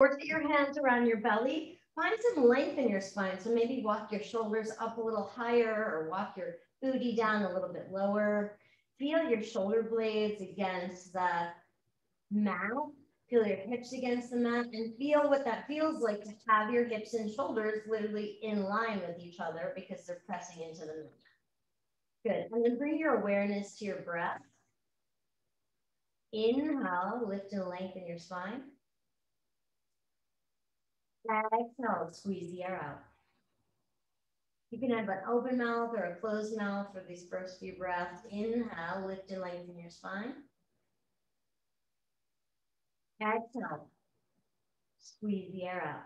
Rotate your hands around your belly. Find some length in your spine. So maybe walk your shoulders up a little higher or walk your booty down a little bit lower. Feel your shoulder blades against the mat. Feel your hips against the mat and feel what that feels like to have your hips and shoulders literally in line with each other because they're pressing into the mat. Good. And then bring your awareness to your breath. Inhale, lift and lengthen your spine. Exhale, squeeze the air out. You can have an open mouth or a closed mouth for these first few breaths. Inhale, lift and lengthen your spine. Exhale, squeeze the air out.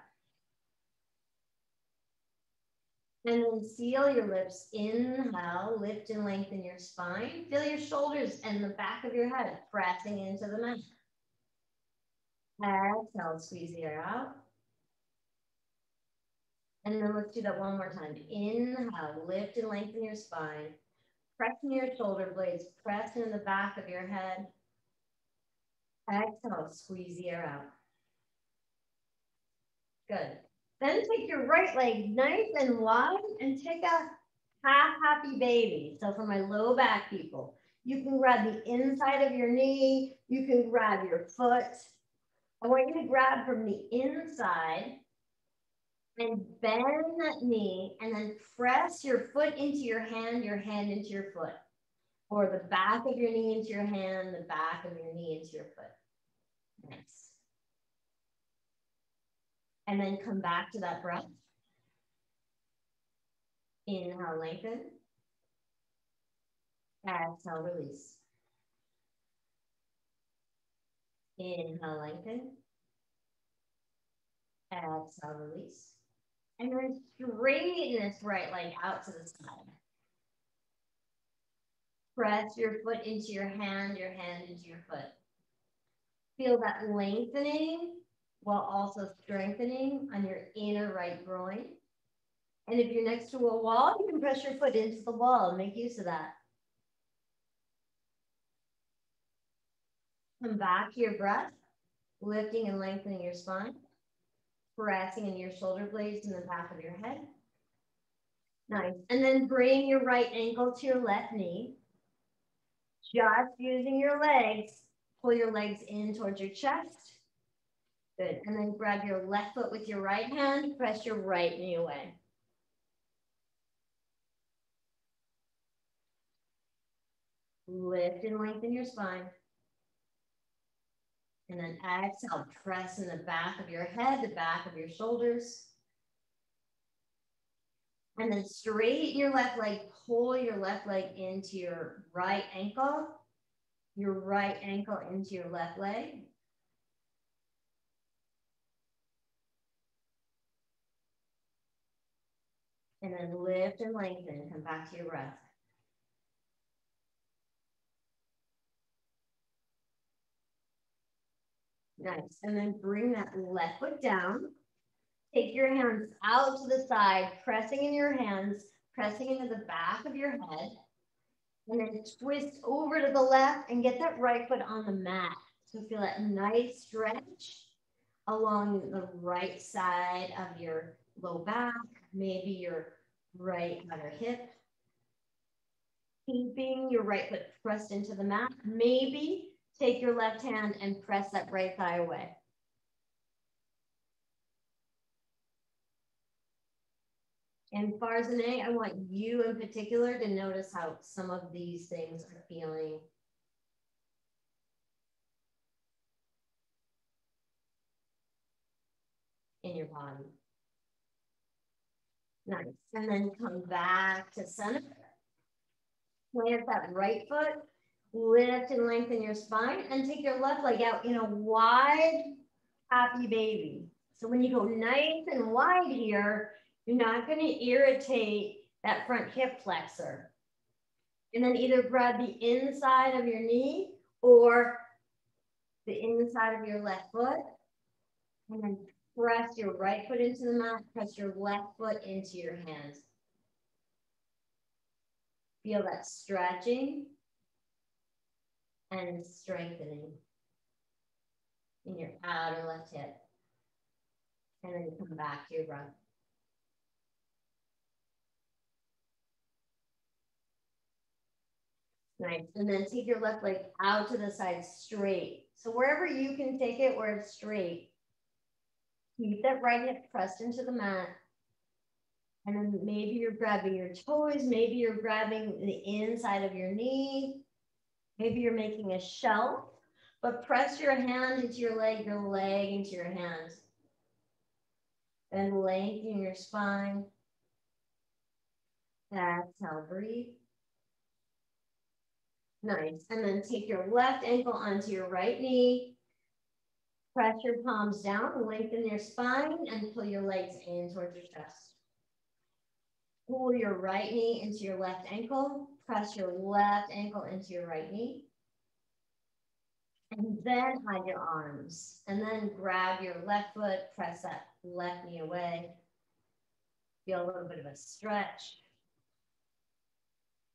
And then seal your lips. Inhale, lift and lengthen your spine. Feel your shoulders and the back of your head pressing into the mat. Exhale, squeeze the air out. And then let's do that one more time. Inhale, lift and lengthen your spine. Press in your shoulder blades, press in the back of your head. Exhale, squeeze the air out. Good. Then take your right leg nice and wide and take a half happy baby. So for my low back people, you can grab the inside of your knee. You can grab your foot. I want you to grab from the inside and bend that knee and then press your foot into your hand, your hand into your foot, or the back of your knee into your hand, the back of your knee into your foot. Nice. And then come back to that breath. Inhale, lengthen. Exhale, release. Inhale, lengthen. Exhale, release. And then straighten this right leg out to the side. Press your foot into your hand, your hand into your foot. Feel that lengthening while also strengthening on your inner right groin. And if you're next to a wall, you can press your foot into the wall and make use of that. Come back to your breath, lifting and lengthening your spine pressing in your shoulder blades in the back of your head. Nice. And then bring your right ankle to your left knee. Just using your legs, pull your legs in towards your chest. Good. And then grab your left foot with your right hand, press your right knee away. Lift and lengthen your spine. And then exhale, press in the back of your head, the back of your shoulders. And then straighten your left leg, pull your left leg into your right ankle, your right ankle into your left leg. And then lift and lengthen, come back to your breath. Nice. And then bring that left foot down. Take your hands out to the side, pressing in your hands, pressing into the back of your head. And then twist over to the left and get that right foot on the mat. So feel that nice stretch along the right side of your low back, maybe your right outer hip. Keeping your right foot pressed into the mat. Maybe Take your left hand and press that right thigh away. And Farzaneh, I want you in particular to notice how some of these things are feeling. in your body. Nice. And then come back to center. Plant that right foot Lift and lengthen your spine and take your left leg out in a wide, happy baby. So when you go nice and wide here, you're not going to irritate that front hip flexor. And then either grab the inside of your knee or the inside of your left foot. And then press your right foot into the mat, press your left foot into your hands. Feel that stretching and strengthening in your outer left hip. And then come back to your breath. Nice. And then take your left leg out to the side straight. So wherever you can take it where it's straight. Keep that right hip pressed into the mat. And then maybe you're grabbing your toes, maybe you're grabbing the inside of your knee. Maybe you're making a shelf, but press your hand into your leg, your leg into your hand. And lengthen your spine. Exhale, breathe. Nice. And then take your left ankle onto your right knee. Press your palms down, lengthen your spine, and pull your legs in towards your chest. Pull your right knee into your left ankle. Press your left ankle into your right knee. And then hide your arms. And then grab your left foot, press that left knee away. Feel a little bit of a stretch.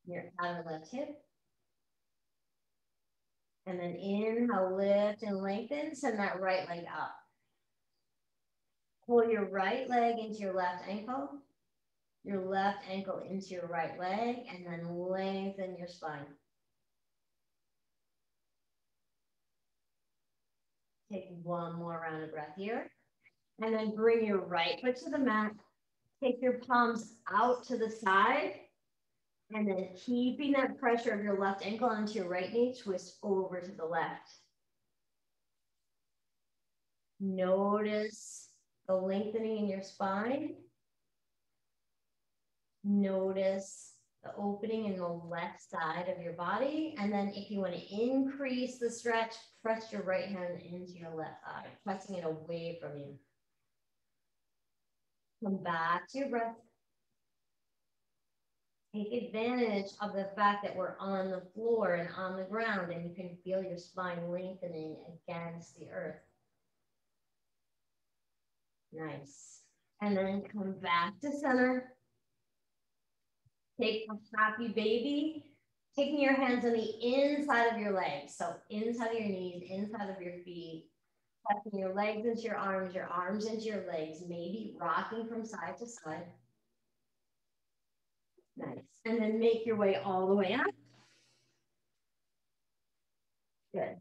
Your outer left hip. And then inhale, lift and lengthen. Send that right leg up. Pull your right leg into your left ankle, your left ankle into your right leg, and then lengthen your spine. Take one more round of breath here. And then bring your right foot to the mat. Take your palms out to the side and then keeping that pressure of your left ankle onto your right knee, twist over to the left. Notice the lengthening in your spine. Notice the opening in the left side of your body. And then if you want to increase the stretch, press your right hand into your left eye, pressing it away from you. Come back to your breath take advantage of the fact that we're on the floor and on the ground and you can feel your spine lengthening against the earth. Nice. And then come back to center. Take a happy baby, taking your hands on the inside of your legs. So inside of your knees, inside of your feet, pressing your legs into your arms, your arms into your legs, maybe rocking from side to side. Nice. And then make your way all the way up. Good.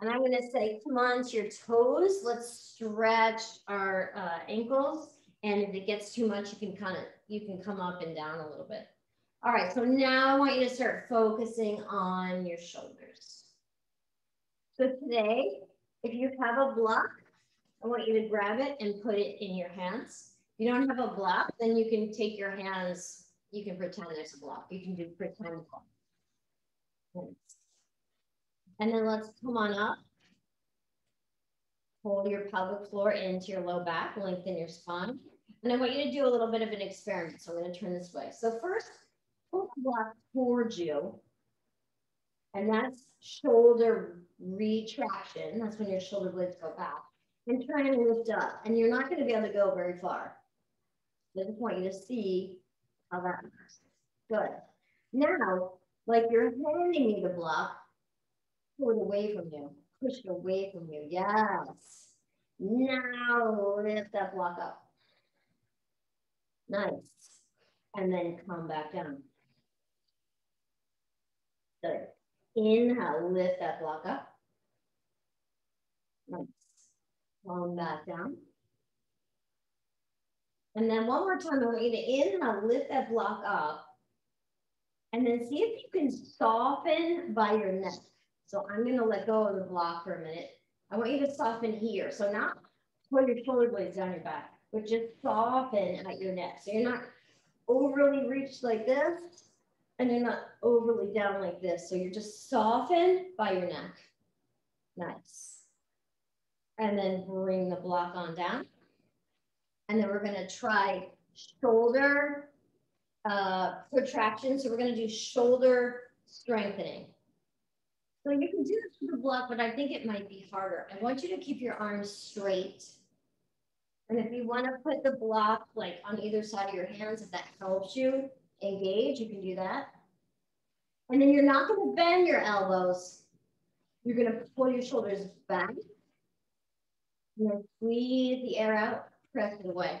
And I'm going to say, come on to your toes. Let's stretch our uh, ankles. And if it gets too much, you can kind of, you can come up and down a little bit. All right, so now I want you to start focusing on your shoulders. So today, if you have a block, I want you to grab it and put it in your hands. If you don't have a block, then you can take your hands you can pretend there's a block. You can do pretend block. And then let's come on up. Hold your pelvic floor into your low back, lengthen your spine. And I want you to do a little bit of an experiment. So I'm going to turn this way. So first, pull the block towards you. And that's shoulder retraction. That's when your shoulder blades go back. And try and lift up. And you're not going to be able to go very far. I just want you to see how that works. Good. Now, like you're handing me the block, pull it away from you. Push it away from you. Yes. Now lift that block up. Nice. And then come back down. Good. Inhale, lift that block up. Nice. Come back down. And then one more time, I want you to inhale, lift that block up. And then see if you can soften by your neck. So I'm going to let go of the block for a minute. I want you to soften here. So not pull your shoulder blades down your back, but just soften at your neck. So you're not overly reached like this, and you're not overly down like this. So you're just softened by your neck. Nice. And then bring the block on down. And then we're gonna try shoulder uh, protraction. So we're gonna do shoulder strengthening. So you can do this with the block, but I think it might be harder. I want you to keep your arms straight. And if you wanna put the block like on either side of your hands, if that helps you engage, you can do that. And then you're not gonna bend your elbows. You're gonna pull your shoulders back. And then squeeze the air out press it away.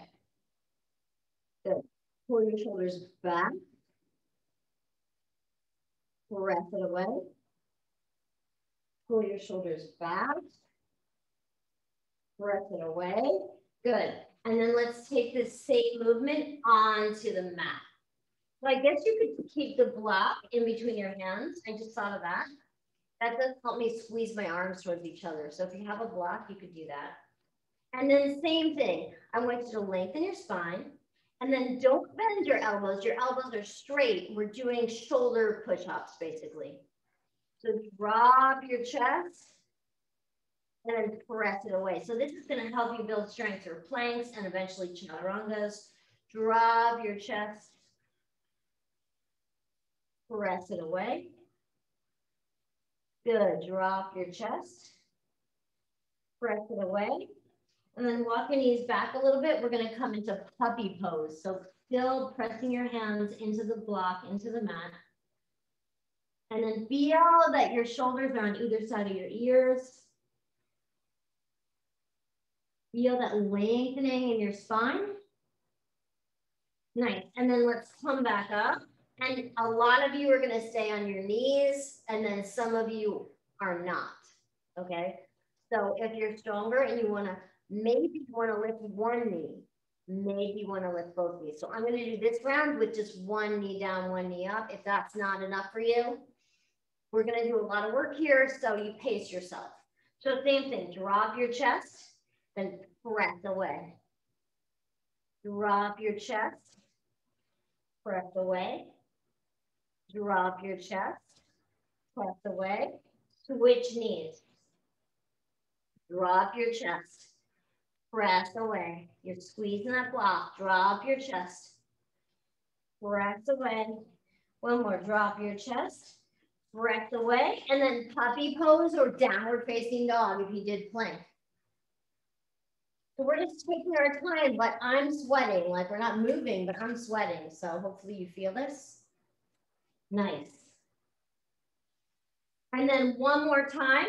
Good. Pull your shoulders back. Press it away. Pull your shoulders back. Press it away. Good. And then let's take the same movement onto the mat. So I guess you could keep the block in between your hands. I just thought of that. That does help me squeeze my arms towards each other. So if you have a block, you could do that. And then same thing. I want you to lengthen your spine. And then don't bend your elbows. Your elbows are straight. We're doing shoulder push-ups, basically. So drop your chest and then press it away. So this is going to help you build strength through planks and eventually chaturangas. Drop your chest. Press it away. Good. Drop your chest. Press it away. And then walk your knees back a little bit. We're going to come into puppy pose. So still pressing your hands into the block, into the mat. And then feel that your shoulders are on either side of your ears. Feel that lengthening in your spine. Nice. And then let's come back up. And a lot of you are going to stay on your knees, and then some of you are not. Okay. So if you're stronger and you want to, maybe you want to lift one knee, maybe you want to lift both knees. So I'm going to do this round with just one knee down, one knee up. If that's not enough for you, we're going to do a lot of work here. So you pace yourself. So same thing, drop your chest, then press away. Drop your chest, press away drop your chest, press away, switch knees. Drop your chest, press away. You're squeezing that block, drop your chest, press away. One more, drop your chest, press away, and then puppy pose or downward facing dog if you did plank. So we're just taking our time, but I'm sweating, like we're not moving, but I'm sweating. So hopefully you feel this. Nice. And then one more time.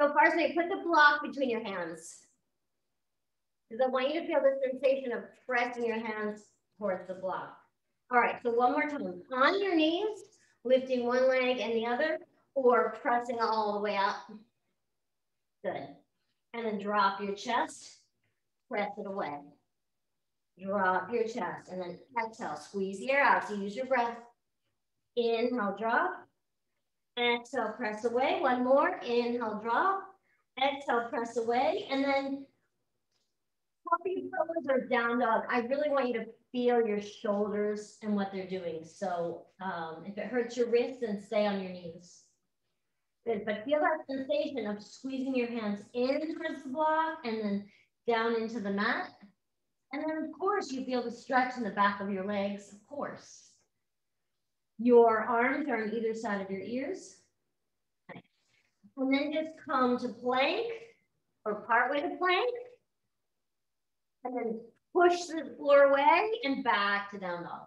So Parsley, put the block between your hands. Because I want you to feel the sensation of pressing your hands towards the block. All right, so one more time. On your knees, lifting one leg and the other, or pressing all the way up. Good. And then drop your chest, press it away. Drop your chest, and then exhale, squeeze the air out. Use your breath. Inhale, drop. Exhale, press away. One more. Inhale, drop. Exhale, press away. And then puppy pose or down dog. I really want you to feel your shoulders and what they're doing. So um, if it hurts your wrists, then stay on your knees. Good, but feel that sensation of squeezing your hands in towards the block and then down into the mat. And then of course you feel the stretch in the back of your legs, of course. Your arms are on either side of your ears. And then just come to plank or partway to plank. And then push the floor away and back to down dog.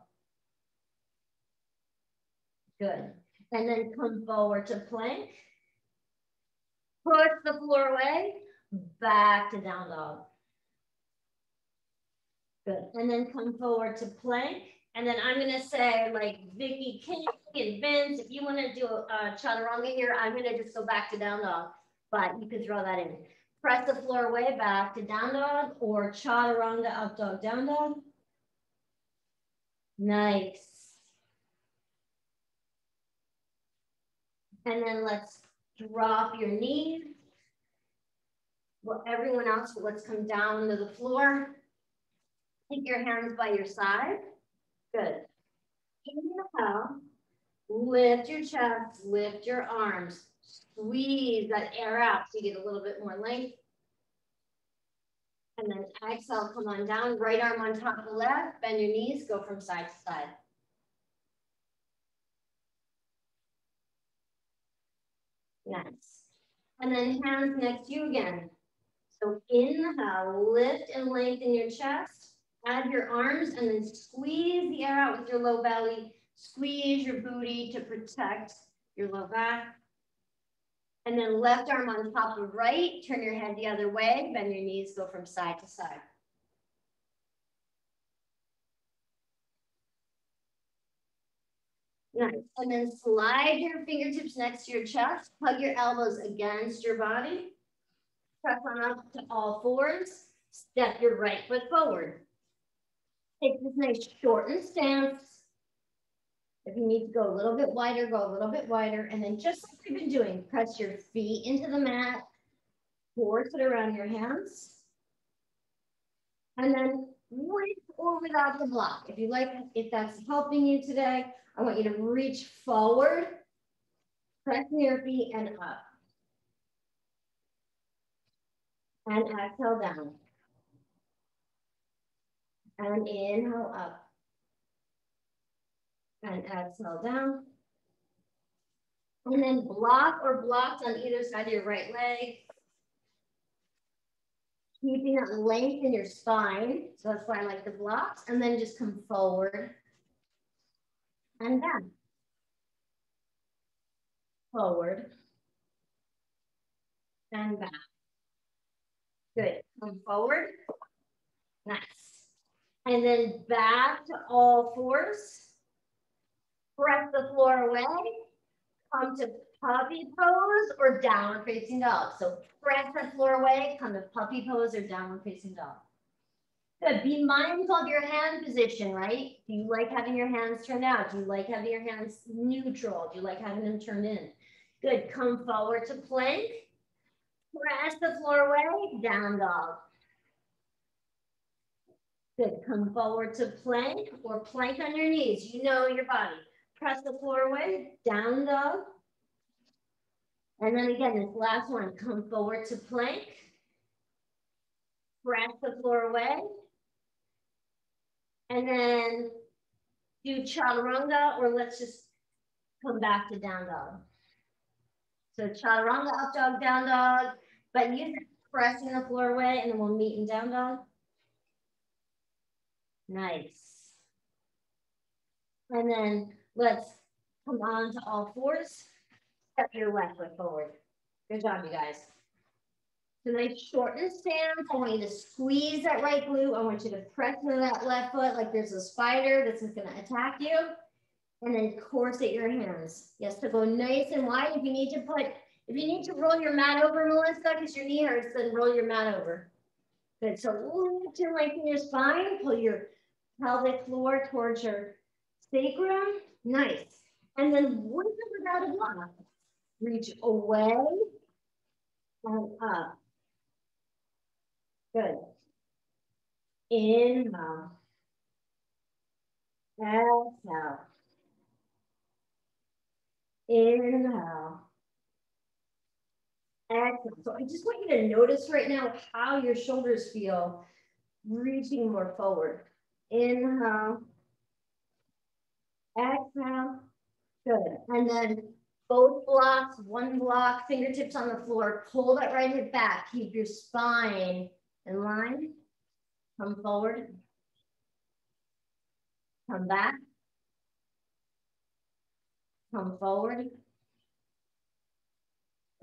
Good. And then come forward to plank. Push the floor away, back to down dog. Good. And then come forward to plank. And then I'm gonna say like Vicky King and Vince, if you wanna do a, a chaturanga here, I'm gonna just go back to down dog, but you can throw that in. Press the floor way back to down dog or chaturanga up dog, down dog. Nice. And then let's drop your knees. Well, everyone else, let's come down to the floor. Take your hands by your side. Good. Inhale, lift your chest, lift your arms, squeeze that air out so you get a little bit more length. And then exhale, come on down, right arm on top of the left, bend your knees, go from side to side. Nice. And then hands next to you again. So inhale, lift and lengthen your chest. Add your arms and then squeeze the air out with your low belly. Squeeze your booty to protect your low back. And then left arm on top of right, turn your head the other way, bend your knees, go from side to side. Nice. And then slide your fingertips next to your chest, hug your elbows against your body. Press on up to all fours, step your right foot forward. Take this nice shortened stance. If you need to go a little bit wider, go a little bit wider. And then just like we've been doing, press your feet into the mat. Force it around your hands. And then with or without the block. If you like, if that's helping you today, I want you to reach forward, press your feet and up. And exhale down. And inhale up. And exhale down. And then block or blocks on either side of your right leg. Keeping that length in your spine. So that's why I like the blocks. And then just come forward and back. Forward and back. Good. Come forward. Nice. And then back to all fours. Press the floor away. Come to puppy pose or downward facing dog. So press the floor away, come to puppy pose or downward facing dog. Good. Be mindful of your hand position, right? Do you like having your hands turned out? Do you like having your hands neutral? Do you like having them turned in? Good. Come forward to plank. Press the floor away, down dog. Good. Come forward to plank or plank on your knees. You know your body. Press the floor away, down dog. And then again, this last one, come forward to plank. Press the floor away. And then do chaturanga, or let's just come back to down dog. So chaturanga, up dog, down dog, but use pressing the floor away, and then we'll meet in down dog. Nice. And then let's come on to all fours. Step your left foot forward. Good job, you guys. So nice shorten stance. I want you to squeeze that right glute. I want you to press into that left foot like there's a spider that's going to attack you. And then corset your hands. Yes, to go nice and wide. If you need to put, if you need to roll your mat over, Melissa, because your knee hurts, then roll your mat over. Good. So lift and lengthen your spine. Pull your pelvic floor towards your sacrum. Nice. And then with or without a block, reach away and up. Good. Inhale. Exhale. Inhale. Exhale. So I just want you to notice right now how your shoulders feel reaching more forward. Inhale. Exhale. Good. And then both blocks, one block, fingertips on the floor. Pull that right hip back. Keep your spine in line. Come forward. Come back. Come forward.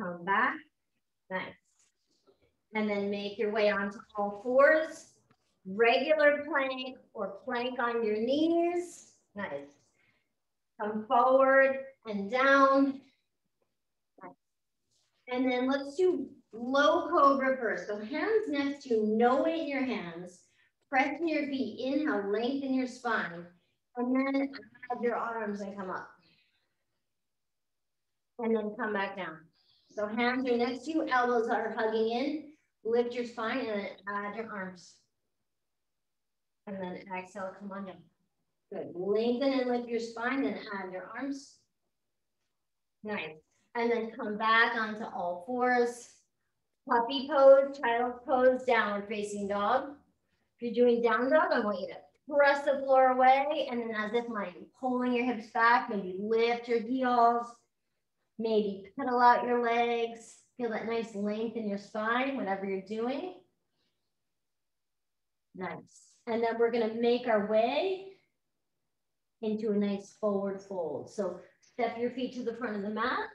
Come back. Nice. And then make your way onto all fours. Regular plank or plank on your knees. Nice. Come forward and down. And then let's do low cobra first. So hands next to you, no weight in your hands. Pressing your feet, inhale, lengthen your spine. And then add your arms and come up. And then come back down. So hands are next to you, elbows are hugging in. Lift your spine and add your arms. And then exhale, come on down. Good. Lengthen and lift your spine, then add your arms. Nice. And then come back onto all fours. Puppy pose, child pose, downward facing dog. If you're doing down dog, I want you to press the floor away and then as if like pulling your hips back, maybe lift your heels, maybe pedal out your legs, feel that nice length in your spine, whatever you're doing. Nice. And then we're gonna make our way into a nice forward fold. So step your feet to the front of the mat.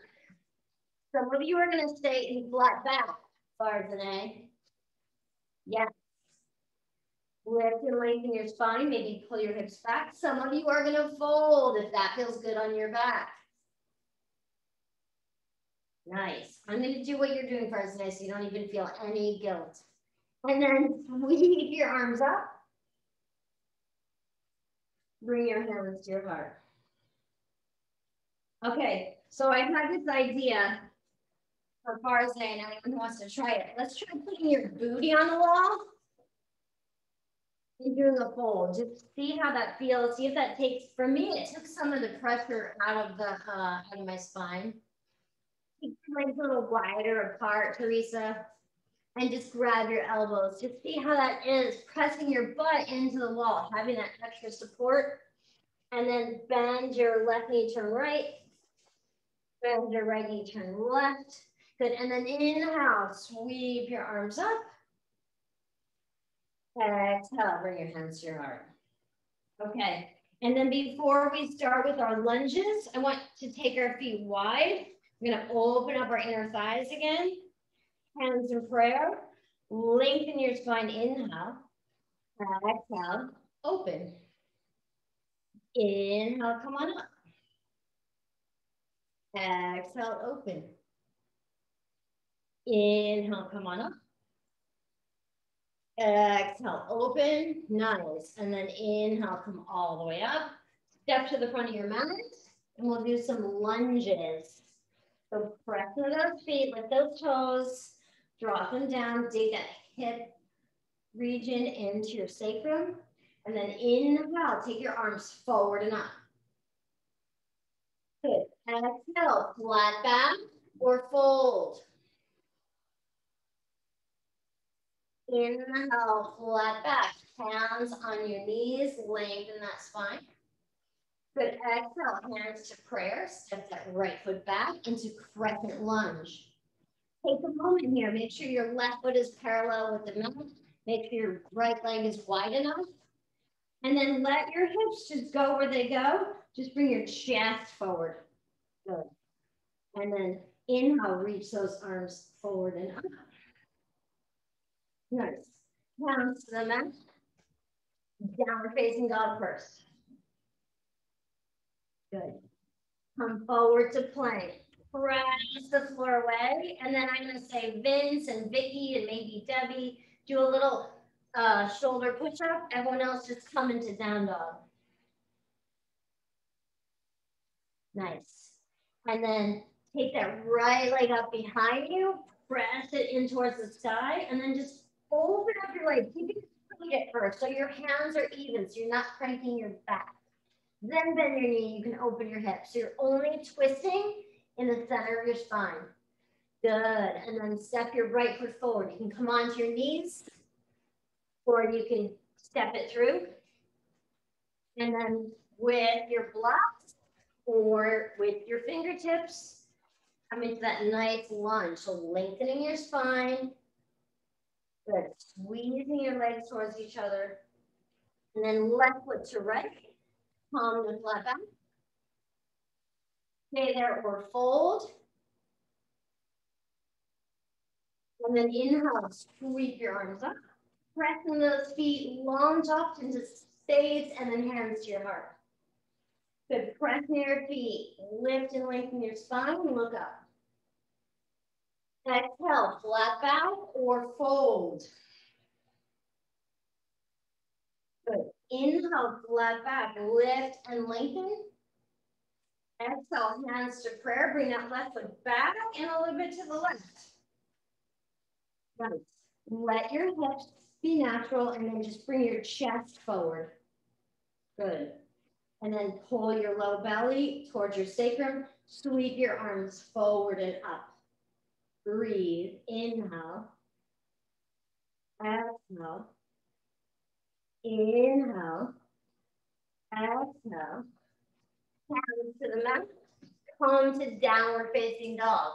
Some of you are gonna stay in flat back. Farzaneh. Yes. Lift and lengthen your spine, maybe pull your hips back. Some of you are gonna fold if that feels good on your back. Nice. I'm gonna do what you're doing today so you don't even feel any guilt. And then sweep your arms up. Bring your hands to your heart. Okay, so I had this idea for Day and anyone who wants to try it. Let's try putting your booty on the wall and doing a fold. Just see how that feels. See if that takes, for me, it took some of the pressure out of the, uh, out of my spine. Keep your legs a little wider apart, Teresa and just grab your elbows. Just see how that is, pressing your butt into the wall, having that extra support. And then bend your left knee, turn right. Bend your right knee, turn left. Good, and then inhale, sweep your arms up. Exhale, bring your hands to your heart. Okay, and then before we start with our lunges, I want to take our feet wide. We're gonna open up our inner thighs again hands in prayer. Lengthen your spine, inhale. Exhale, open. Inhale, come on up. Exhale, open. Inhale, come on up. Exhale, open, nice. And then inhale, come all the way up. Step to the front of your mat, and we'll do some lunges. So press into those feet, lift those toes, Drop them down, dig that hip region into your sacrum. And then inhale, take your arms forward and up. Good. Exhale, flat back or fold. Inhale, flat back. Hands on your knees, lengthen that spine. Good. Exhale, hands to prayer. Step that right foot back into crescent lunge. Take a moment here. Make sure your left foot is parallel with the mat. Make sure your right leg is wide enough. And then let your hips just go where they go. Just bring your chest forward. Good. And then inhale, reach those arms forward and up. Nice. Down to the mat. Downward facing dog first. Good. Come forward to plank press the floor away. And then I'm to say Vince and Vicky and maybe Debbie do a little uh, shoulder push up. Everyone else just come into down dog. Nice. And then take that right leg up behind you, press it in towards the sky, and then just open up your leg. Keep it at first so your hands are even, so you're not cranking your back. Then bend your knee, you can open your hips. So you're only twisting in the center of your spine. Good. And then step your right foot forward. You can come onto your knees or you can step it through. And then with your blocks or with your fingertips, come into that nice lunge. So lengthening your spine. Good. Squeezing your legs towards each other. And then left foot to right. Palm to flat back. Stay there or fold. And then inhale, sweep your arms up. Pressing those feet, lunge up into spades and then hands to your heart. Good, press your feet, lift and lengthen your spine and look up. Exhale, flat back or fold. Good, inhale, flat back, lift and lengthen. Exhale, hands to prayer. Bring that left foot back and a little bit to the left. Nice. Let your hips be natural and then just bring your chest forward. Good. And then pull your low belly towards your sacrum. Sweep your arms forward and up. Breathe. Inhale. Exhale. Inhale. Exhale hands to the mat. Come to downward facing dog.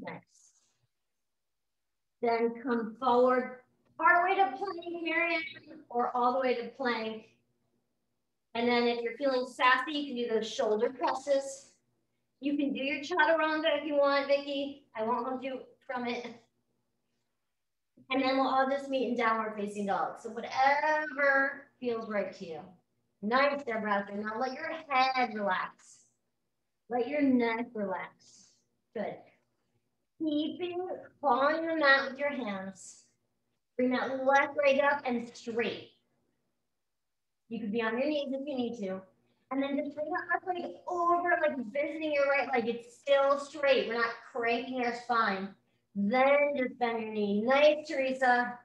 Next. Then come forward, part way to plank, Marianne, or all the way to plank. And then if you're feeling sassy, you can do those shoulder presses. You can do your chaturanga if you want, Vicky. I won't hold you from it. And then we'll all just meet in downward facing dog. So whatever feels right to you. Nice brother. Now let your head relax. Let your neck relax. Good. Keeping clawing the mat with your hands. Bring that left leg up and straight. You could be on your knees if you need to. And then just bring that left leg over, like visiting your right leg. It's still straight. We're not cranking our spine. Then just bend your knee. Nice, Teresa.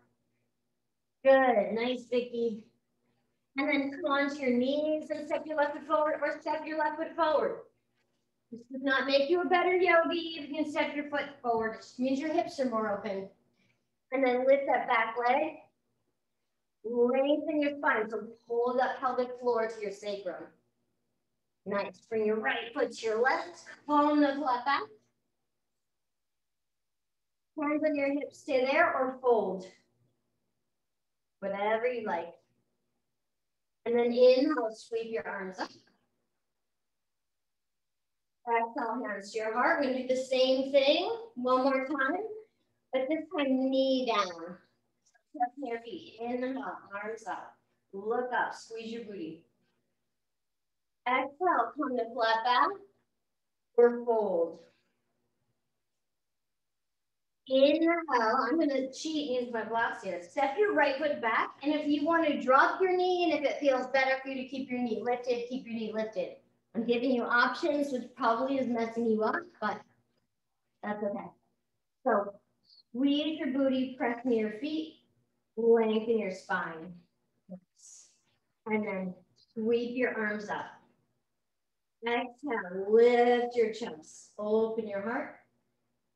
Good. Nice, Vicky. And then come onto your knees and step your left foot forward or step your left foot forward. This does not make you a better yogi if you can step your foot forward. It just means your hips are more open. And then lift that back leg. Lengthen your spine. So pull that pelvic floor to your sacrum. Nice. Bring your right foot to your left. Palm the flat back. Hands on your hips, stay there or fold. Whatever you like. And then inhale, sweep your arms up. Exhale, hands to your heart. We're gonna do the same thing one more time, but this time knee down. Step your feet, inhale, arms up. Look up, squeeze your booty. Exhale, come to flat back or fold. Inhale, I'm gonna cheat and use my blocks here. Step your right foot back, and if you want to drop your knee, and if it feels better for you to keep your knee lifted, keep your knee lifted. I'm giving you options, which probably is messing you up, but that's okay. So squeeze your booty, press near your feet, lengthen your spine. And then sweep your arms up. Exhale, lift your chest, open your heart.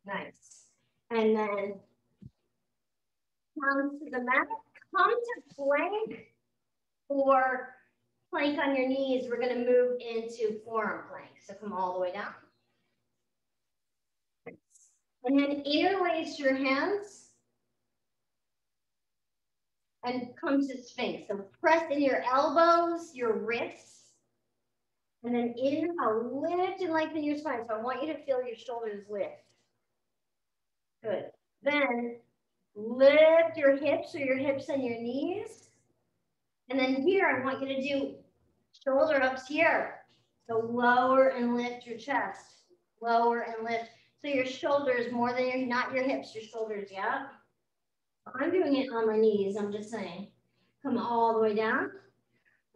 Nice. And then come to the mat, come to plank or plank on your knees. We're gonna move into forearm plank. So come all the way down. And then interlace your hands and come to Sphinx. So press in your elbows, your wrists, and then inhale, lift and lengthen your spine. So I want you to feel your shoulders lift. Good. Then lift your hips, or your hips and your knees. And then here, I want you to do shoulder ups here. So lower and lift your chest. Lower and lift. So your shoulders more than your, not your hips, your shoulders, yeah? I'm doing it on my knees, I'm just saying. Come all the way down.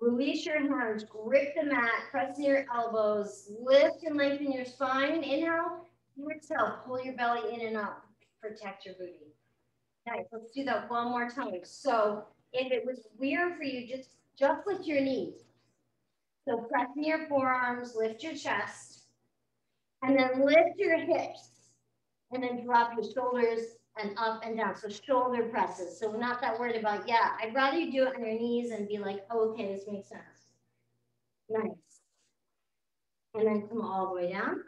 Release your hands, grip the mat, press your elbows, lift and lengthen your spine. Inhale, exhale, pull your belly in and up protect your booty. Nice, let's do that one more time. So if it was weird for you, just, just lift your knees. So press in your forearms, lift your chest, and then lift your hips, and then drop your shoulders and up and down. So shoulder presses. So not that worried about, yeah, I'd rather you do it on your knees and be like, oh, okay, this makes sense. Nice. And then come all the way down.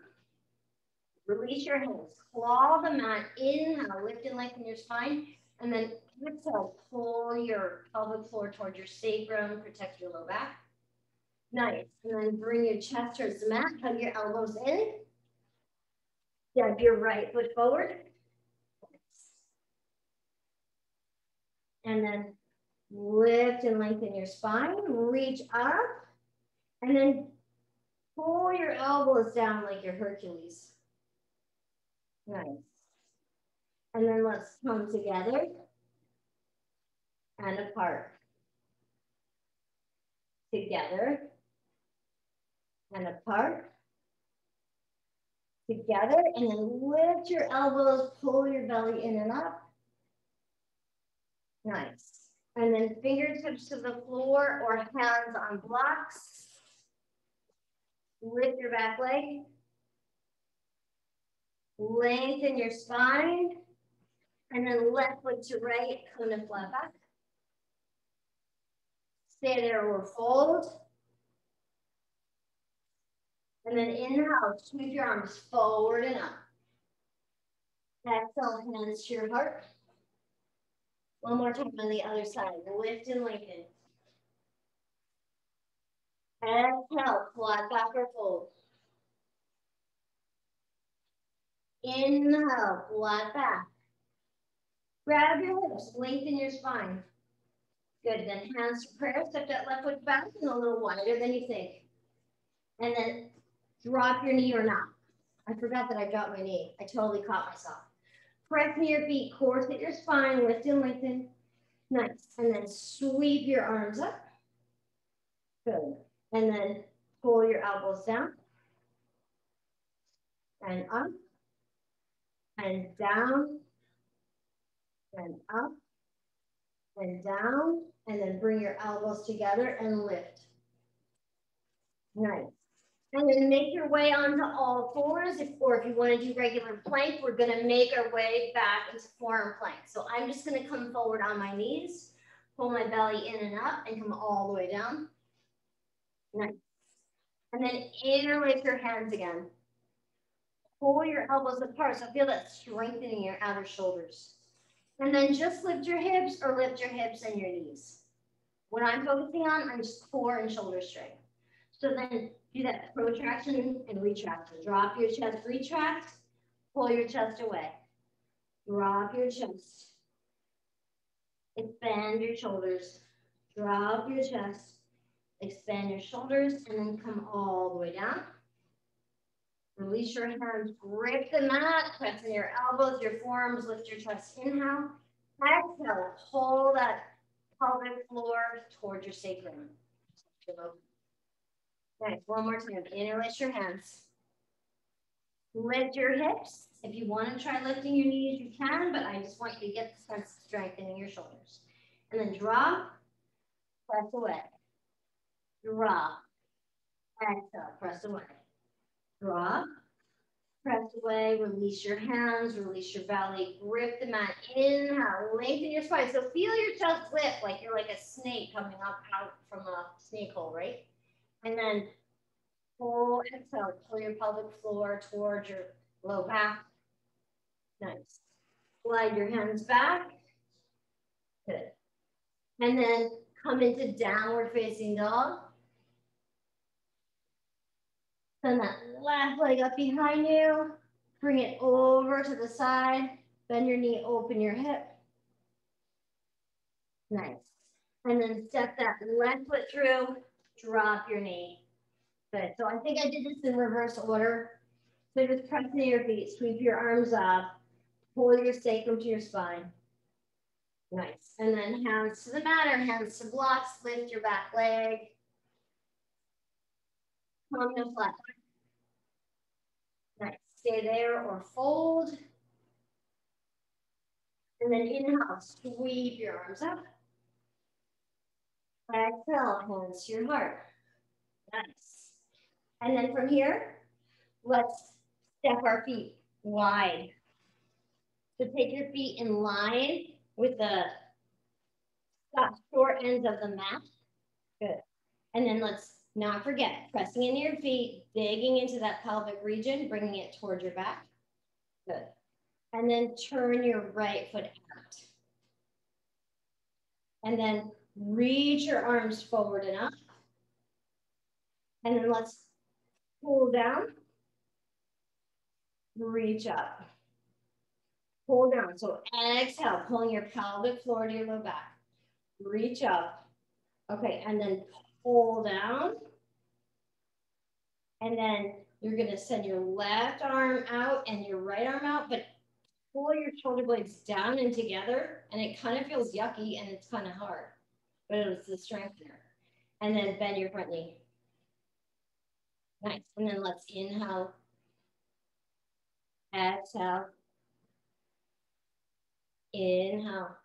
Release your hands. Claw the mat. Inhale, lift and lengthen your spine. And then exhale, pull your pelvic floor towards your sacrum, protect your low back. Nice. And then bring your chest towards the mat. Hug your elbows in. Step your right foot forward. And then lift and lengthen your spine. Reach up. And then pull your elbows down like your Hercules. Nice. And then let's come together and apart. Together and apart. Together and then lift your elbows, pull your belly in and up. Nice. And then fingertips to the floor or hands on blocks. Lift your back leg. Lengthen your spine. And then left foot to right, come to flat back. Stay there or fold. And then inhale, sweep your arms forward and up. Exhale, hands to your heart. One more time on the other side. Lift and lengthen. Exhale, flat back or fold. Inhale, flat back. Grab your hips, lengthen your spine. Good, then hands to prayer, step that left foot back and a little wider than you think. And then drop your knee or not. I forgot that I dropped my knee. I totally caught myself. Press your feet, core hit your spine, lift and lengthen. Nice. And then sweep your arms up. Good. And then pull your elbows down. And up. And down. And up. And down. And then bring your elbows together and lift. Nice. And then make your way onto all fours, if, or if you want to do regular plank, we're going to make our way back into forearm plank. So I'm just going to come forward on my knees, pull my belly in and up, and come all the way down. Nice. And then interlace your hands again. Pull your elbows apart. So feel that strengthening your outer shoulders. And then just lift your hips or lift your hips and your knees. What I'm focusing on, I'm just core and shoulder strength. So then do that protraction and retraction. Drop your chest, retract, pull your chest away. Drop your chest. Expand your shoulders. Drop your chest. Expand your shoulders and then come all the way down. Release your hands, grip the mat, press in your elbows, your forearms, lift your chest. Inhale. Exhale, pull that pelvic floor towards your sacrum. Nice. One more time. Interlace your hands. Lift your hips. If you want to try lifting your knees, you can, but I just want you to get the sense of strengthening your shoulders. And then drop, press away. Drop. Exhale, press away. Drop, press away, release your hands, release your belly, grip the mat, inhale, lengthen your spine. So feel your chest lift like you're like a snake coming up out from a snake hole, right? And then pull, exhale, pull your pelvic floor towards your low back. Nice. Slide your hands back. Good. And then come into downward facing dog. Send that left leg up behind you. Bring it over to the side. Bend your knee, open your hip. Nice. And then step that left foot through drop your knee. Good. So I think I did this in reverse order. So just press into your feet, sweep your arms up, pull your sacrum to your spine. Nice. And then hands to the mat or hands to blocks, lift your back leg. Come to flat. Nice. Stay there or fold. And then inhale, sweep your arms up. Exhale, hands to your heart. Nice. And then from here, let's step our feet wide. So take your feet in line with the short ends of the mat. Good. And then let's not forget, pressing into your feet, digging into that pelvic region, bringing it towards your back. Good. And then turn your right foot out. And then Reach your arms forward and up. And then let's pull down. Reach up. Pull down. So exhale, pulling your pelvic floor to your low back. Reach up. Okay, and then pull down. And then you're gonna send your left arm out and your right arm out, but pull your shoulder blades down and together. And it kind of feels yucky and it's kind of hard but it was the strengthener. And then bend your front knee. Nice. And then let's inhale. Exhale. Inhale.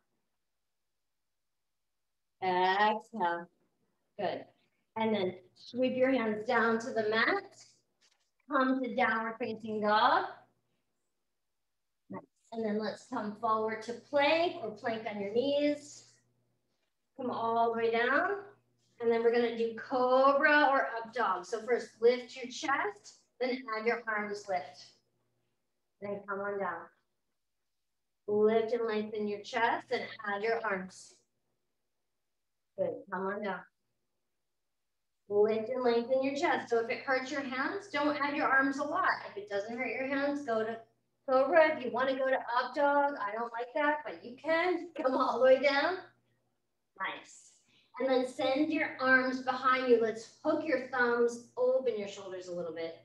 Exhale. Good. And then sweep your hands down to the mat. Come to downward facing dog. And then let's come forward to plank or plank on your knees. Come all the way down. And then we're gonna do cobra or up dog. So first lift your chest, then add your arms lift. Then come on down. Lift and lengthen your chest and add your arms. Good, come on down. Lift and lengthen your chest. So if it hurts your hands, don't add your arms a lot. If it doesn't hurt your hands, go to Cobra, if you want to go to up dog, I don't like that, but you can. Come all the way down. Nice. And then send your arms behind you. Let's hook your thumbs, open your shoulders a little bit.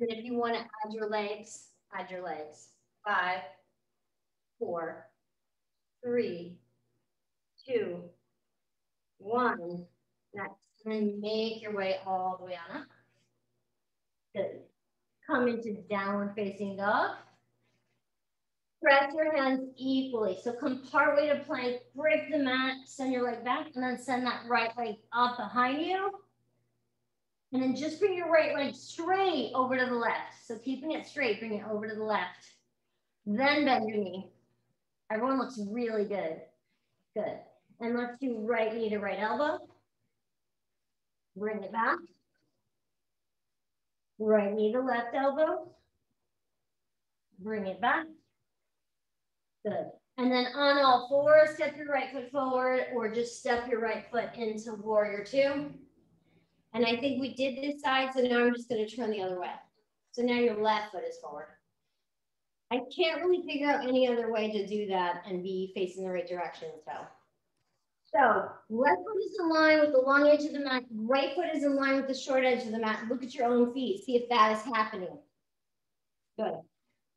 And if you want to add your legs, add your legs. Five, four, three, two, one. Next. And then make your way all the way on up. Good. Come into downward facing dog. Press your hands equally. So come part way to plank, break the mat, send your leg back, and then send that right leg up behind you. And then just bring your right leg straight over to the left. So keeping it straight, bring it over to the left. Then bend your knee. Everyone looks really good. Good. And let's do right knee to right elbow. Bring it back. Right knee to left elbow. Bring it back. Good. And then on all fours, step your right foot forward or just step your right foot into warrior two. And I think we did this side, so now I'm just gonna turn the other way. So now your left foot is forward. I can't really figure out any other way to do that and be facing the right direction, so. So left foot is in line with the long edge of the mat. Right foot is in line with the short edge of the mat. Look at your own feet. See if that is happening. Good.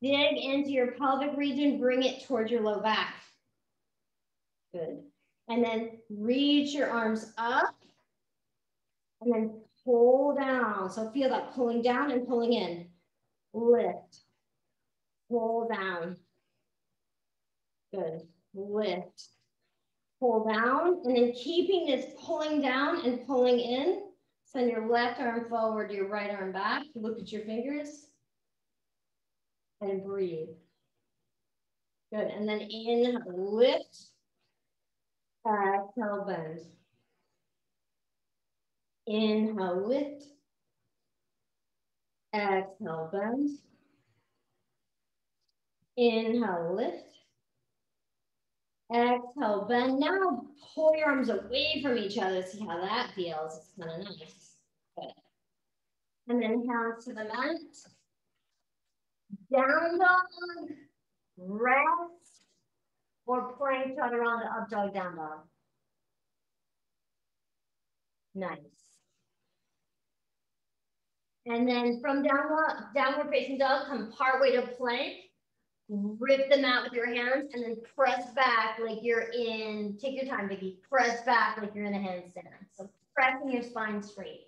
Dig into your pelvic region. Bring it towards your low back. Good. And then reach your arms up. And then pull down. So feel that pulling down and pulling in. Lift. Pull down. Good. Lift pull down, and then keeping this pulling down and pulling in. Send your left arm forward, your right arm back. Look at your fingers and breathe. Good, and then in, lift, uh, exhale, bend. Inhale, lift, exhale, bend. Inhale, lift, Exhale, bend. Now pull your arms away from each other. See how that feels. It's kind of nice. Good. And then hands to the mat. Down dog, rest, or plank around the up dog, down dog. Nice. And then from downward, downward facing dog, come part way to plank rip them out with your hands and then press back like you're in, take your time, Vicky, press back like you're in a handstand. So pressing your spine straight.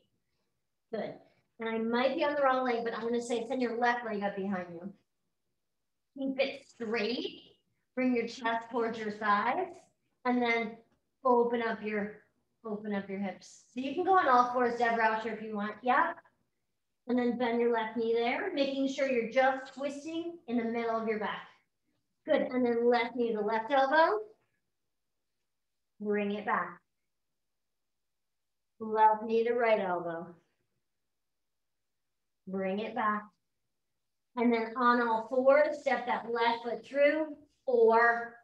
Good. And I might be on the wrong leg, but I'm gonna say send your left leg up behind you. Keep it straight. Bring your chest towards your sides and then open up your open up your hips. So you can go on all fours, Deb Rauscher, if you want. Yeah. And then bend your left knee there, making sure you're just twisting in the middle of your back. Good, and then left knee to left elbow. Bring it back. Left knee to right elbow. Bring it back. And then on all fours, step that left foot through or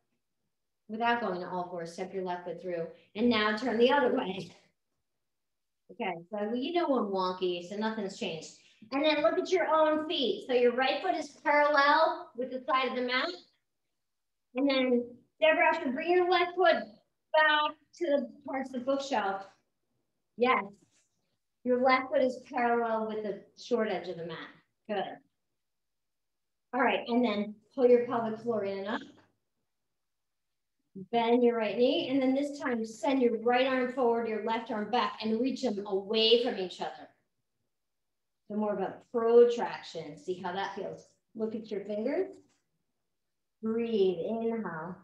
without going to all fours, step your left foot through. And now turn the other way. Okay, so you know I'm wonky, so nothing's changed. And then look at your own feet. So your right foot is parallel with the side of the mat. And then Deborah, should bring your left foot back to the of the bookshelf. Yes. Your left foot is parallel with the short edge of the mat. Good. All right, and then pull your pelvic floor in and up. Bend your right knee, and then this time send your right arm forward, your left arm back, and reach them away from each other. So more of a protraction. See how that feels. Look at your fingers. Breathe, inhale.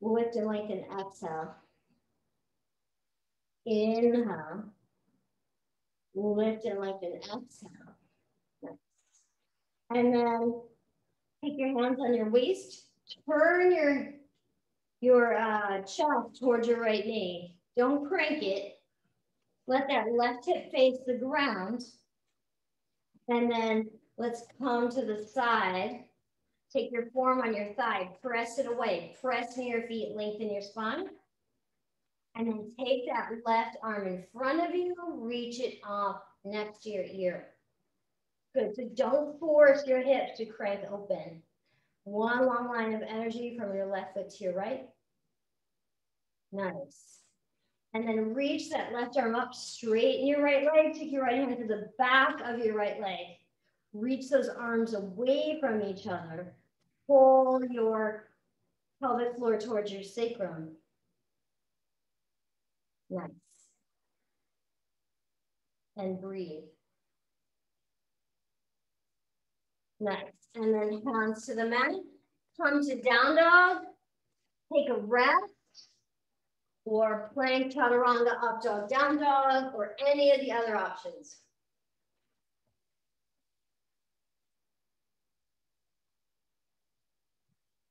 Lift and lengthen, exhale. Inhale. Lift and lengthen, exhale. And then take your hands on your waist. Turn your your uh, chest towards your right knee. Don't crank it. Let that left hip face the ground. And then let's come to the side. Take your form on your thigh, press it away, press near your feet, lengthen your spine. And then take that left arm in front of you, reach it up next to your ear. Good, so don't force your hips to crank open. One long line of energy from your left foot to your right. Nice. And then reach that left arm up, straighten your right leg, take your right hand to the back of your right leg. Reach those arms away from each other. Pull your pelvic floor towards your sacrum. Nice. And breathe. Nice. And then hands to the mat. Come to down dog. Take a rest. Or plank, chaturanga, up dog, down dog, or any of the other options.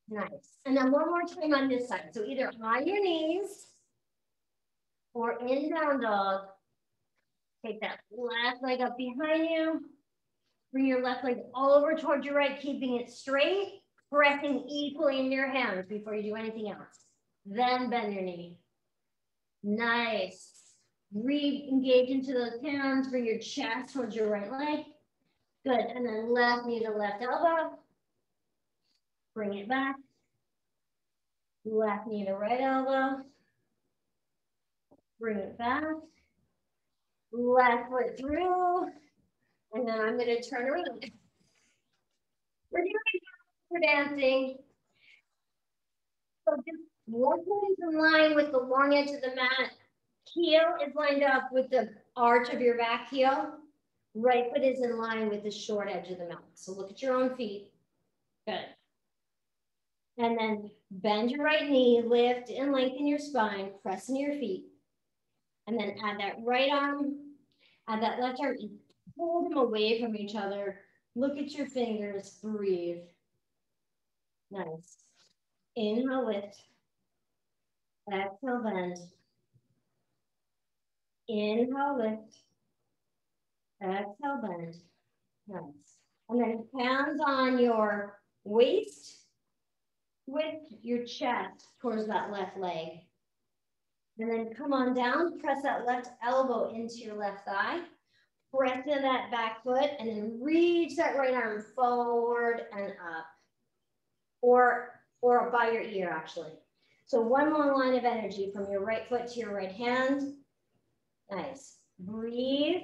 Nice. And then one more time on this side. So either on your knees or in down dog. Take that left leg up behind you. Bring your left leg all over towards your right, keeping it straight, pressing equally in your hands before you do anything else. Then bend your knee. Nice. Re-engage into those hands. Bring your chest towards your right leg. Good. And then left knee to left elbow. Bring it back. Left knee to right elbow. Bring it back. Left foot through. And then I'm going to turn around. We're doing for dancing. So just foot is in line with the long edge of the mat. Heel is lined up with the arch of your back heel. Right foot is in line with the short edge of the mat. So look at your own feet. Good. And then bend your right knee, lift and lengthen your spine, press in your feet. And then add that right arm, add that left arm, pull them away from each other. Look at your fingers, breathe. Nice. Inhale, lift. Exhale, bend. Inhale, lift. Exhale, bend. Nice. And then hands on your waist with your chest towards that left leg. And then come on down, press that left elbow into your left thigh. Press in that back foot and then reach that right arm forward and up. Or, or by your ear actually. So one long line of energy from your right foot to your right hand. Nice. Breathe.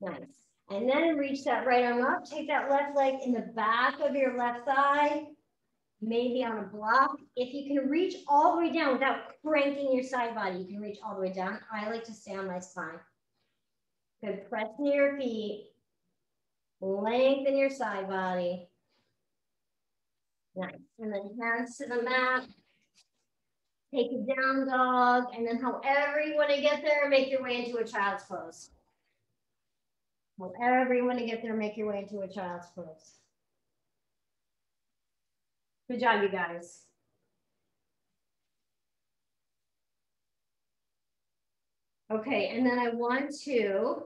Nice. And then reach that right arm up. Take that left leg in the back of your left thigh maybe on a block. If you can reach all the way down without cranking your side body, you can reach all the way down. I like to stay on my spine. Good, press near your feet. Lengthen your side body. Nice, and then hands to the mat. Take a down dog, and then however you want to get there, make your way into a child's pose. However you want to get there, make your way into a child's pose. Good job, you guys. Okay, and then I want to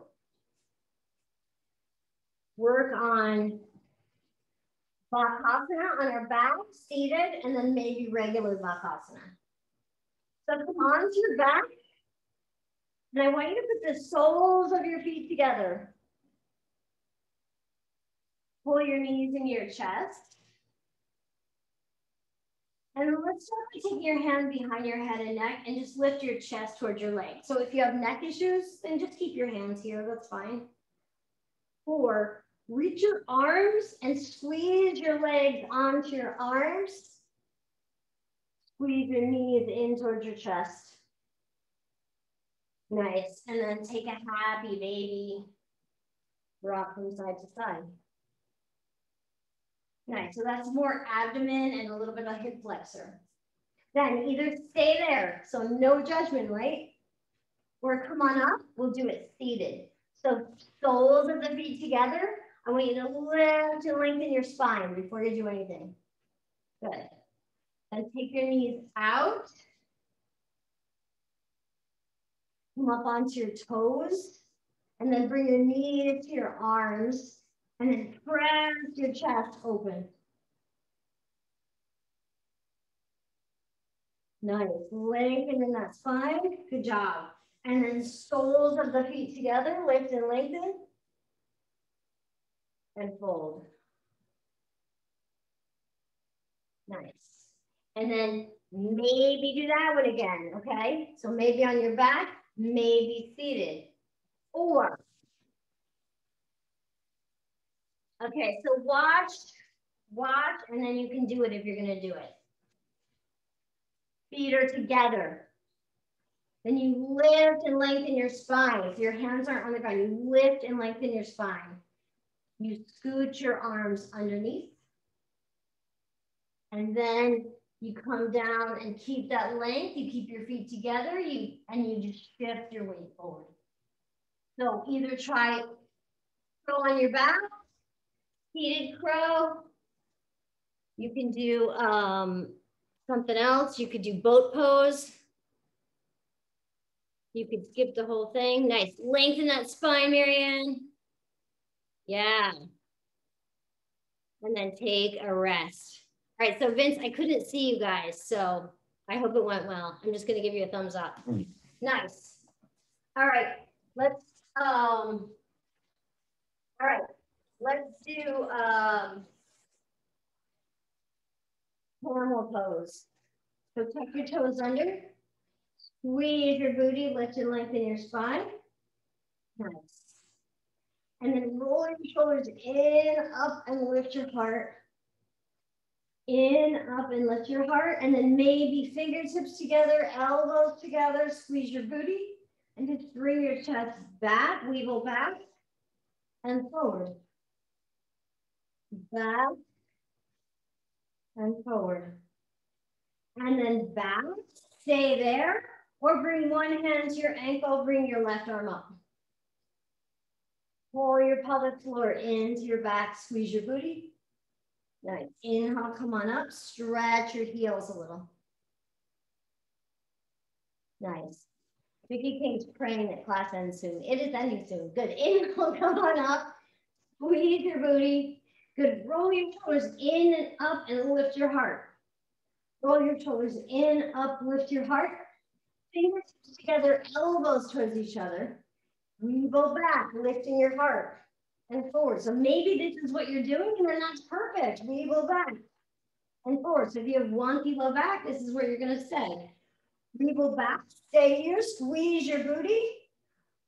work on Bakasana on our back, seated, and then maybe regular Bakasana. So come on to your back. And I want you to put the soles of your feet together. Pull your knees into your chest. And let's start by taking your hand behind your head and neck and just lift your chest towards your leg. So if you have neck issues, then just keep your hands here, that's fine. Or reach your arms and squeeze your legs onto your arms. Squeeze your knees in towards your chest. Nice, and then take a happy baby. Rock from side to side. Nice, so that's more abdomen and a little bit of hip flexor. Then either stay there, so no judgment, right? Or come on up, we'll do it seated. So soles of the feet together. I want you to lift and lengthen your spine before you do anything. Good. Then take your knees out. Come up onto your toes. And then bring your knees to your arms and then press your chest open. Nice, lengthen in that spine, good job. And then soles of the feet together, lift and lengthen. And fold. Nice. And then maybe do that one again, okay? So maybe on your back, maybe seated. Or, okay, so watch, watch, and then you can do it if you're gonna do it. Feet are together. Then you lift and lengthen your spine. If your hands aren't on the ground, you lift and lengthen your spine. You scoot your arms underneath. And then you come down and keep that length. You keep your feet together you and you just shift your weight forward. So either try crow on your back, seated crow. You can do um, something else. You could do boat pose. You could skip the whole thing. Nice. Lengthen that spine, Marianne. Yeah. And then take a rest. All right, so Vince, I couldn't see you guys, so I hope it went well. I'm just gonna give you a thumbs up. Nice. All right, let's, um, all right, let's do, um, camel pose. So tuck your toes under. Squeeze your booty, lift and lengthen your spine. Nice. And then roll your shoulders in, up, and lift your heart. In, up, and lift your heart. And then maybe fingertips together, elbows together, squeeze your booty. And just bring your chest back, weevil back, and forward. Back, and forward. And then back, stay there. Or bring one hand to your ankle, bring your left arm up. Pull your pelvic floor into your back, squeeze your booty. Nice. Inhale, come on up, stretch your heels a little. Nice. Vicky King's praying that class ends soon. It is ending soon. Good. Inhale, come on up. Squeeze your booty. Good. Roll your shoulders in and up and lift your heart. Roll your shoulders in, up, lift your heart fingertips together, elbows towards each other. Go back, lifting your heart and forward. So maybe this is what you're doing and then that's perfect. We go back and forward. So if you have one low back, this is where you're gonna stay. We go back, stay here, squeeze your booty,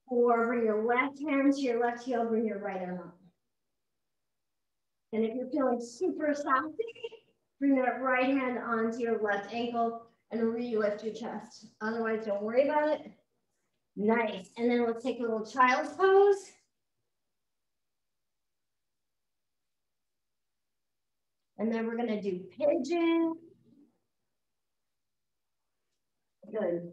or bring your left hand to your left heel, bring your right arm up. And if you're feeling super sassy, bring that right hand onto your left ankle and re-lift your chest. Otherwise, don't worry about it. Nice. And then we'll take a little child's pose. And then we're gonna do pigeon. Good.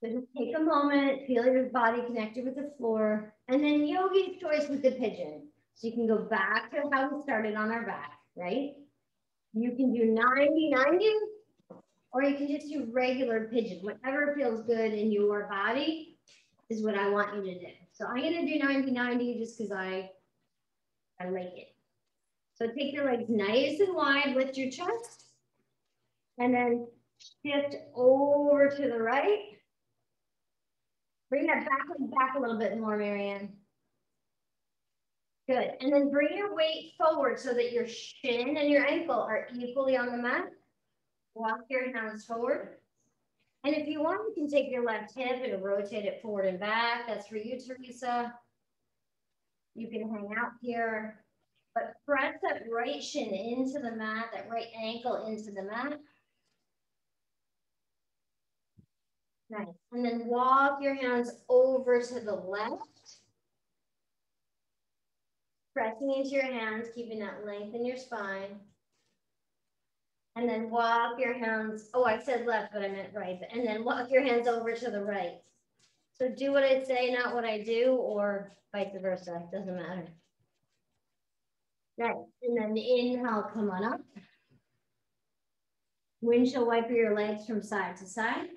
So just take a moment, feel your body connected with the floor, and then yogi's choice with the pigeon. So you can go back to how we started on our back, right? You can do 90, 90, or you can just do regular pigeon. Whatever feels good in your body is what I want you to do. So I'm gonna do 90, 90 just because I, I like it. So take your legs nice and wide, lift your chest, and then shift over to the right. Bring that back leg back a little bit more, Marianne. Good. And then bring your weight forward so that your shin and your ankle are equally on the mat. Walk your hands forward. And if you want, you can take your left hip and rotate it forward and back. That's for you, Teresa. You can hang out here, but press that right shin into the mat, that right ankle into the mat. Nice. And then walk your hands over to the left pressing into your hands, keeping that length in your spine. And then walk your hands, oh, I said left, but I meant right. And then walk your hands over to the right. So do what I say, not what I do, or vice versa, it doesn't matter. Right, and then inhale, come on up. Windshield wiper your legs from side to side.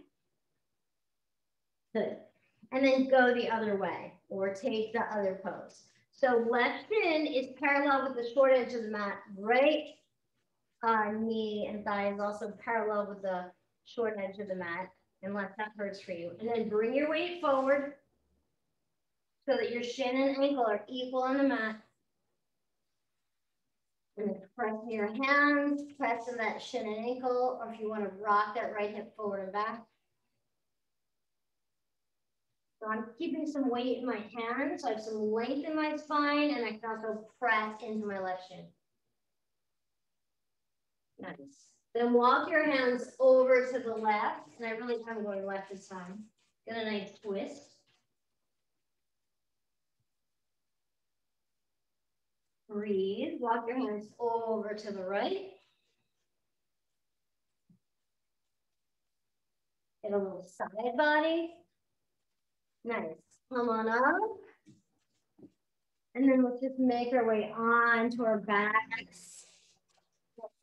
Good. And then go the other way, or take the other pose. So left shin is parallel with the short edge of the mat. Right uh, knee and thigh is also parallel with the short edge of the mat, unless that hurts for you. And then bring your weight forward. so that your shin and ankle are equal on the mat. And then pressing your hands, pressing that shin and ankle, or if you want to rock that right hip forward and back. So I'm keeping some weight in my hands, so I have some length in my spine, and I can also press into my left shin. Nice. Then walk your hands over to the left, and I really am going left this time. Get a nice twist. Breathe, walk your hands over to the right. Get a little side body. Nice, come on up. And then let's just make our way on to our backs.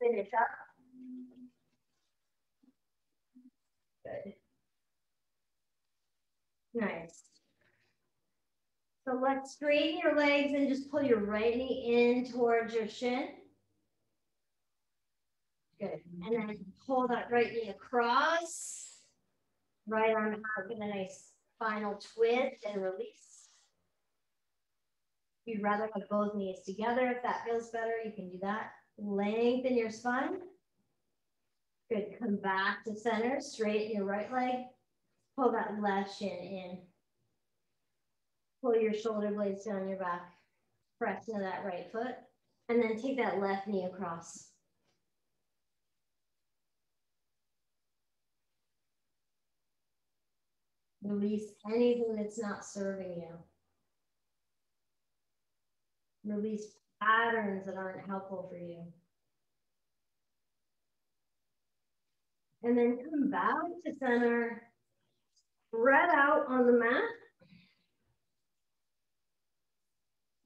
Finish up. Good. Nice. So let's straighten your legs and just pull your right knee in towards your shin. Good. And then pull that right knee across. Right arm out, get a nice final twist and release. You'd rather have both knees together, if that feels better, you can do that. Lengthen your spine. Good, come back to center, straighten your right leg. Pull that left shin in. Pull your shoulder blades down your back. Press into that right foot. And then take that left knee across. Release anything that's not serving you. Release patterns that aren't helpful for you. And then come back to center. Spread out on the mat.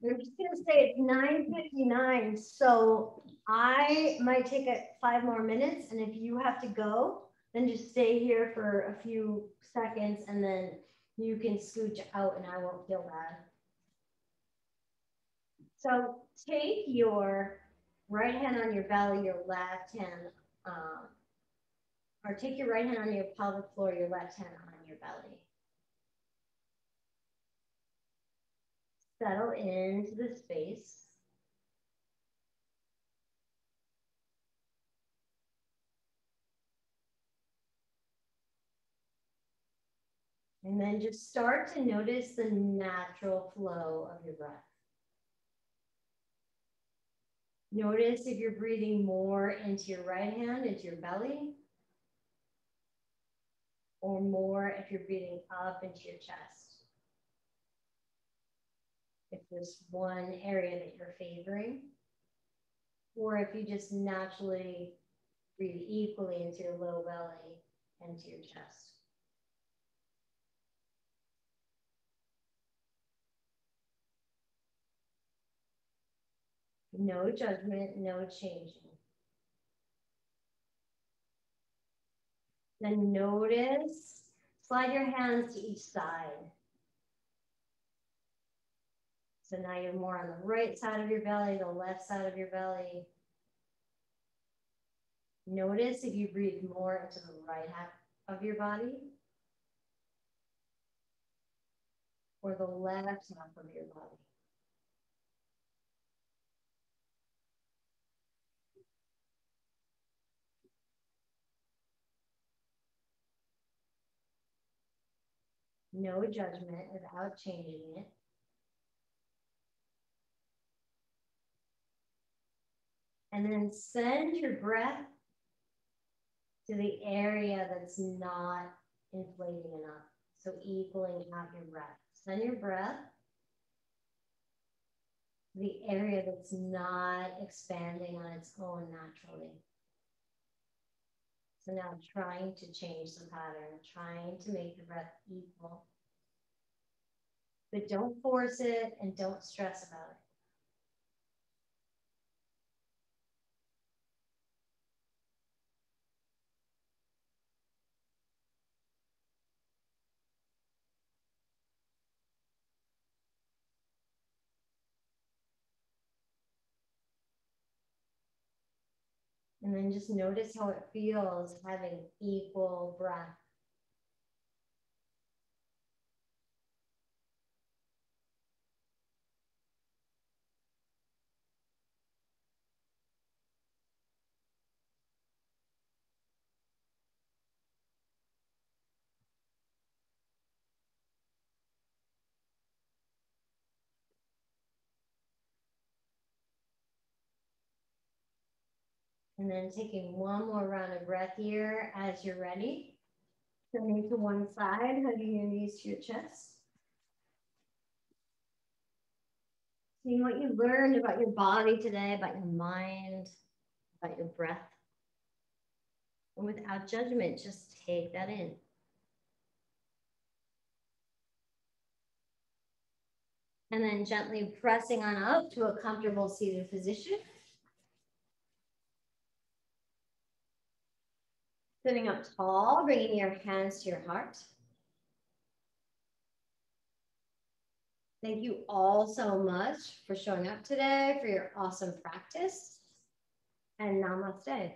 And I'm just gonna say it's 9.59, so I might take it five more minutes, and if you have to go, then just stay here for a few seconds, and then you can scooch out and I won't feel bad. So take your right hand on your belly, your left hand, um, or take your right hand on your pelvic floor, your left hand on your belly. settle into the space. And then just start to notice the natural flow of your breath. Notice if you're breathing more into your right hand, into your belly, or more if you're breathing up into your chest if there's one area that you're favoring, or if you just naturally breathe equally into your low belly and to your chest. No judgment, no changing. Then notice, slide your hands to each side. So now you're more on the right side of your belly, the left side of your belly. Notice if you breathe more into the right half of your body or the left half of your body. No judgment without changing it. And then send your breath to the area that's not inflating enough. So equaling out your breath. Send your breath to the area that's not expanding on its own naturally. So now trying to change the pattern, trying to make the breath equal. But don't force it and don't stress about it. And then just notice how it feels having equal breath. And then taking one more round of breath here as you're ready. Turning to one side, hugging your knees to your chest. Seeing what you learned about your body today, about your mind, about your breath. And without judgment, just take that in. And then gently pressing on up to a comfortable seated position. Sitting up tall, bringing your hands to your heart. Thank you all so much for showing up today, for your awesome practice, and namaste.